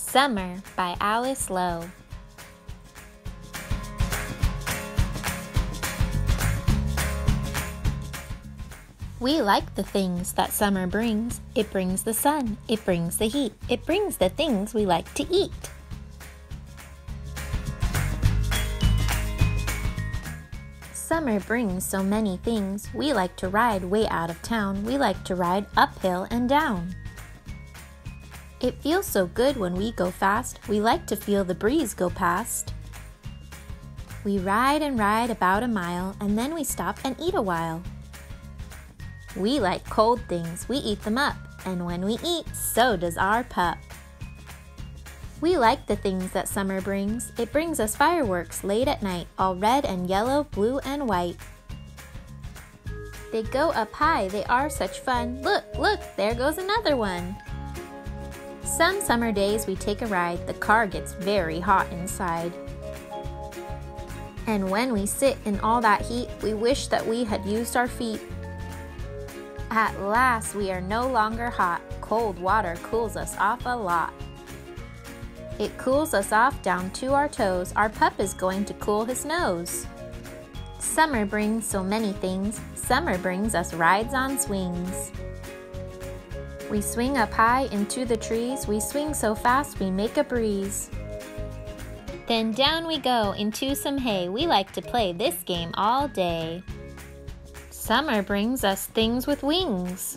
Summer by Alice Low. We like the things that summer brings. It brings the sun, it brings the heat, it brings the things we like to eat. Summer brings so many things. We like to ride way out of town. We like to ride uphill and down. It feels so good when we go fast. We like to feel the breeze go past. We ride and ride about a mile and then we stop and eat a while. We like cold things. We eat them up. And when we eat, so does our pup. We like the things that summer brings. It brings us fireworks late at night, all red and yellow, blue and white. They go up high, they are such fun. Look, look, there goes another one. Some summer days we take a ride, the car gets very hot inside. And when we sit in all that heat, we wish that we had used our feet. At last, we are no longer hot. Cold water cools us off a lot. It cools us off down to our toes. Our pup is going to cool his nose. Summer brings so many things. Summer brings us rides on swings. We swing up high into the trees. We swing so fast we make a breeze. Then down we go into some hay. We like to play this game all day. Summer brings us things with wings.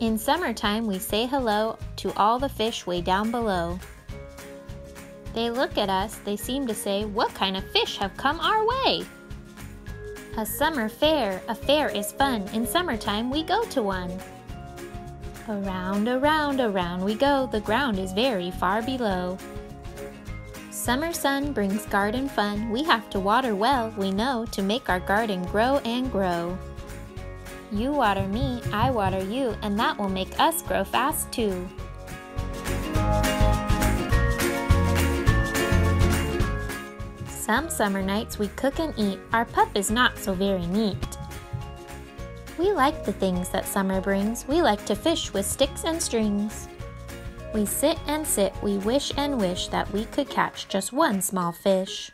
In summertime, we say hello to all the fish way down below. They look at us, they seem to say, What kind of fish have come our way? A summer fair, a fair is fun. In summertime, we go to one. Around, around, around we go, the ground is very far below. Summer sun brings garden fun. We have to water well, we know, to make our garden grow and grow. You water me, I water you, and that will make us grow fast too. Some summer nights we cook and eat, our pup is not so very neat. We like the things that summer brings, we like to fish with sticks and strings. We sit and sit, we wish and wish that we could catch just one small fish.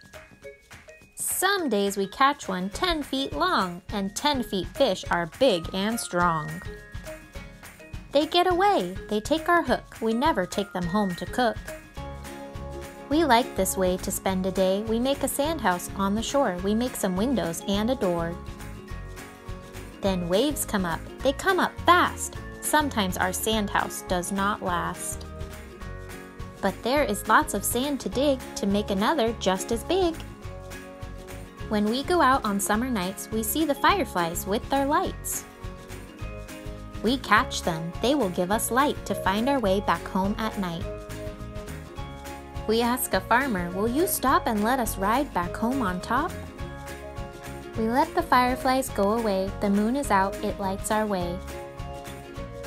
Some days we catch one 10 feet long, and 10 feet fish are big and strong. They get away, they take our hook, we never take them home to cook. We like this way to spend a day. We make a sandhouse on the shore, we make some windows and a door. Then waves come up, they come up fast. Sometimes our sandhouse does not last. But there is lots of sand to dig to make another just as big. When we go out on summer nights, we see the fireflies with their lights. We catch them, they will give us light to find our way back home at night. We ask a farmer, will you stop and let us ride back home on top? We let the fireflies go away, the moon is out, it lights our way.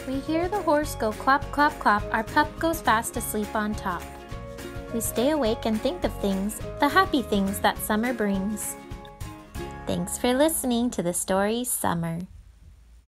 We hear the horse go clop, clop, clop, our pup goes fast asleep on top. We stay awake and think of things, the happy things that summer brings. Thanks for listening to the story Summer.